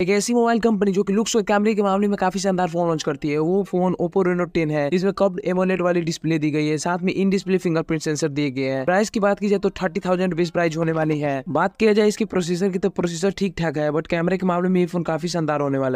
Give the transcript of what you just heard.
एक ऐसी mobile company जो कि लुक्स और कैमरे के मामले में काफ़ी शानदार फ़ोन लॉन्च करती है। वो फ़ोन ओप्पो रेनो टेन है। इसमें कब एमोलेट वाली डिस्प्ले दी गई है। साथ में इन डिस्प्ले फिंगरप्रिंट सेंसर दिए गए हैं। प्राइस की बात की जाए तो थर्टी थाउज़ेंड रुपीज़ प्राइस होने वाली है। बात किया जाए इसकी प्रोसेसर की तो प्रोसेसर ठीक ठाक है बट कैमरे के मामले में ये फ़ोन काफ़ी शानदार होने वाला है।